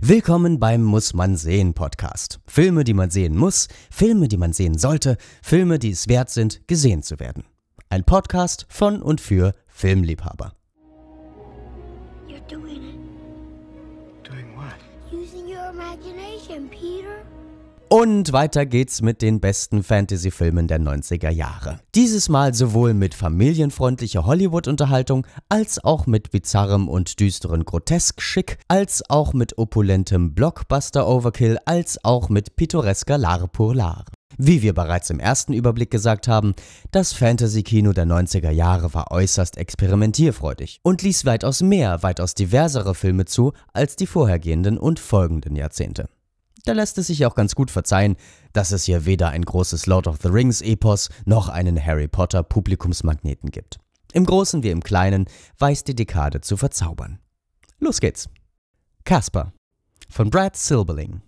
Willkommen beim Muss man sehen Podcast. Filme, die man sehen muss, Filme, die man sehen sollte, Filme, die es wert sind, gesehen zu werden. Ein Podcast von und für Filmliebhaber. You're doing it. Doing what? Using your imagination, Peter. Und weiter geht's mit den besten Fantasy-Filmen der 90er Jahre. Dieses Mal sowohl mit familienfreundlicher Hollywood-Unterhaltung, als auch mit bizarrem und düsteren Grotesk-Schick, als auch mit opulentem Blockbuster-Overkill, als auch mit pittoresker L'art pour l'art. Wie wir bereits im ersten Überblick gesagt haben, das Fantasy-Kino der 90er Jahre war äußerst experimentierfreudig und ließ weitaus mehr, weitaus diversere Filme zu als die vorhergehenden und folgenden Jahrzehnte. Da lässt es sich auch ganz gut verzeihen, dass es hier weder ein großes Lord of the Rings Epos noch einen Harry Potter Publikumsmagneten gibt. Im Großen wie im Kleinen weiß die Dekade zu verzaubern. Los geht's. Casper von Brad Silberling.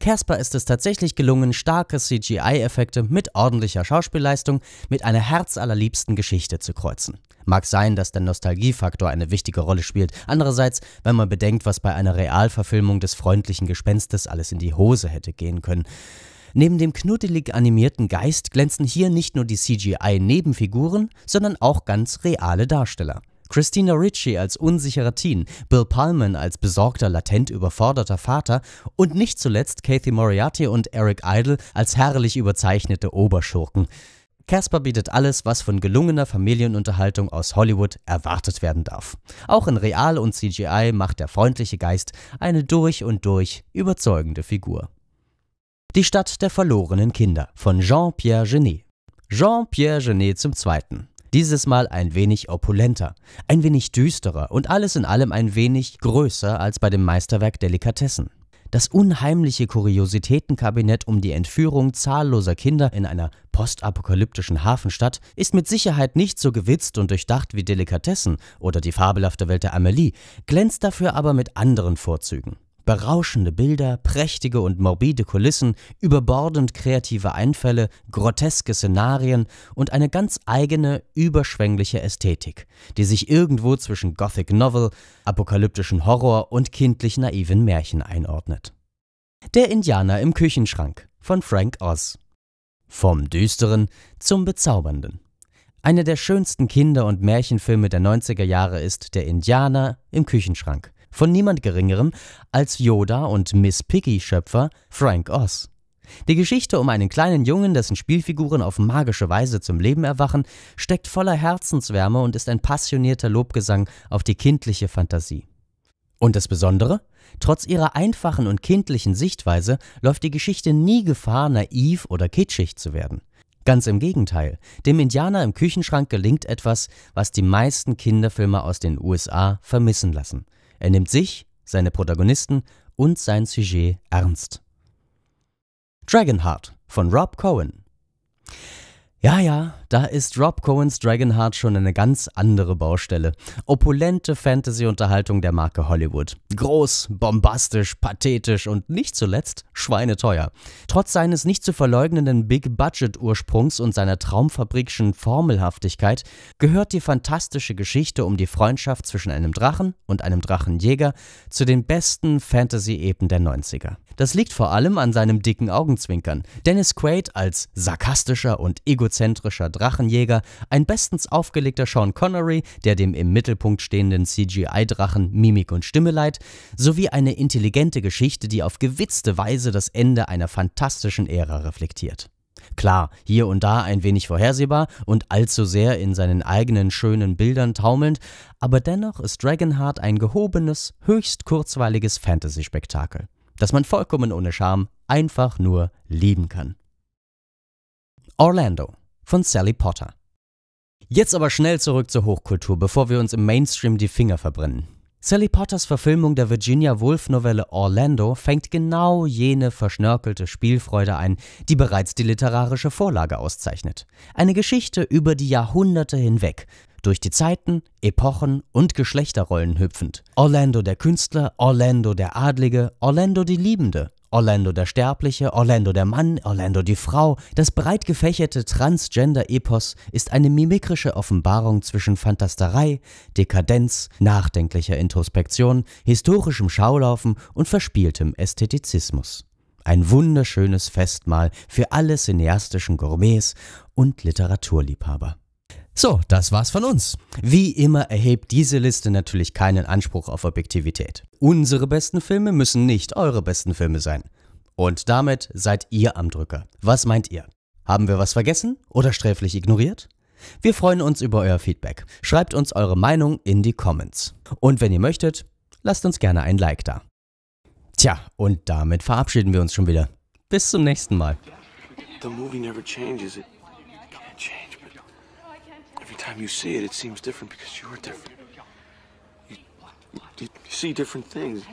Casper ist es tatsächlich gelungen, starke CGI-Effekte mit ordentlicher Schauspielleistung mit einer herzallerliebsten Geschichte zu kreuzen. Mag sein, dass der Nostalgiefaktor eine wichtige Rolle spielt. Andererseits, wenn man bedenkt, was bei einer Realverfilmung des freundlichen Gespenstes alles in die Hose hätte gehen können. Neben dem knuddelig animierten Geist glänzen hier nicht nur die CGI-Nebenfiguren, sondern auch ganz reale Darsteller. Christina Ricci als unsicherer Teen, Bill Pullman als besorgter, latent überforderter Vater und nicht zuletzt Kathy Moriarty und Eric Idle als herrlich überzeichnete Oberschurken. Casper bietet alles, was von gelungener Familienunterhaltung aus Hollywood erwartet werden darf. Auch in Real und CGI macht der freundliche Geist eine durch und durch überzeugende Figur. Die Stadt der verlorenen Kinder von Jean-Pierre Genet. Jean-Pierre Genet zum Zweiten. Dieses Mal ein wenig opulenter, ein wenig düsterer und alles in allem ein wenig größer als bei dem Meisterwerk Delikatessen. Das unheimliche Kuriositätenkabinett um die Entführung zahlloser Kinder in einer postapokalyptischen Hafenstadt ist mit Sicherheit nicht so gewitzt und durchdacht wie Delikatessen oder die fabelhafte Welt der Amelie, glänzt dafür aber mit anderen Vorzügen. Berauschende Bilder, prächtige und morbide Kulissen, überbordend kreative Einfälle, groteske Szenarien und eine ganz eigene, überschwängliche Ästhetik, die sich irgendwo zwischen Gothic Novel, apokalyptischen Horror und kindlich naiven Märchen einordnet. Der Indianer im Küchenschrank von Frank Oz. Vom Düsteren zum Bezaubernden. Einer der schönsten Kinder- und Märchenfilme der 90er Jahre ist Der Indianer im Küchenschrank von niemand Geringerem als Yoda und Miss Piggy-Schöpfer Frank Oz. Die Geschichte um einen kleinen Jungen, dessen Spielfiguren auf magische Weise zum Leben erwachen, steckt voller Herzenswärme und ist ein passionierter Lobgesang auf die kindliche Fantasie. Und das Besondere? Trotz ihrer einfachen und kindlichen Sichtweise läuft die Geschichte nie Gefahr, naiv oder kitschig zu werden. Ganz im Gegenteil, dem Indianer im Küchenschrank gelingt etwas, was die meisten Kinderfilme aus den USA vermissen lassen. Er nimmt sich, seine Protagonisten und sein Sujet ernst. Dragonheart von Rob Cohen. Ja, ja, da ist Rob Cohens Dragonheart schon eine ganz andere Baustelle. Opulente Fantasy-Unterhaltung der Marke Hollywood. Groß, bombastisch, pathetisch und nicht zuletzt schweineteuer. Trotz seines nicht zu verleugnenden Big-Budget-Ursprungs und seiner traumfabrikschen Formelhaftigkeit gehört die fantastische Geschichte um die Freundschaft zwischen einem Drachen und einem Drachenjäger zu den besten Fantasy-Epen der 90er. Das liegt vor allem an seinem dicken Augenzwinkern. Dennis Quaid als sarkastischer und egozentrischer Drachenjäger, ein bestens aufgelegter Sean Connery, der dem im Mittelpunkt stehenden CGI-Drachen Mimik und Stimme leiht, sowie eine intelligente Geschichte, die auf gewitzte Weise das Ende einer fantastischen Ära reflektiert. Klar, hier und da ein wenig vorhersehbar und allzu sehr in seinen eigenen schönen Bildern taumelnd, aber dennoch ist Dragonheart ein gehobenes, höchst kurzweiliges Fantasy-Spektakel das man vollkommen ohne Scham einfach nur lieben kann. Orlando von Sally Potter. Jetzt aber schnell zurück zur Hochkultur, bevor wir uns im Mainstream die Finger verbrennen. Sally Potters Verfilmung der Virginia Woolf-Novelle Orlando fängt genau jene verschnörkelte Spielfreude ein, die bereits die literarische Vorlage auszeichnet. Eine Geschichte über die Jahrhunderte hinweg, durch die Zeiten, Epochen und Geschlechterrollen hüpfend. Orlando der Künstler, Orlando der Adlige, Orlando die Liebende, Orlando der Sterbliche, Orlando der Mann, Orlando die Frau. Das breit gefächerte Transgender-Epos ist eine mimikrische Offenbarung zwischen Fantasterei, Dekadenz, nachdenklicher Introspektion, historischem Schaulaufen und verspieltem Ästhetizismus. Ein wunderschönes Festmahl für alle cineastischen Gourmets und Literaturliebhaber. So, das war's von uns. Wie immer erhebt diese Liste natürlich keinen Anspruch auf Objektivität. Unsere besten Filme müssen nicht eure besten Filme sein. Und damit seid ihr am Drücker. Was meint ihr? Haben wir was vergessen oder sträflich ignoriert? Wir freuen uns über euer Feedback. Schreibt uns eure Meinung in die Comments. Und wenn ihr möchtet, lasst uns gerne ein Like da. Tja, und damit verabschieden wir uns schon wieder. Bis zum nächsten Mal. The movie never changes. It. Time you see it, it seems different because you're different. You, you, you see different things.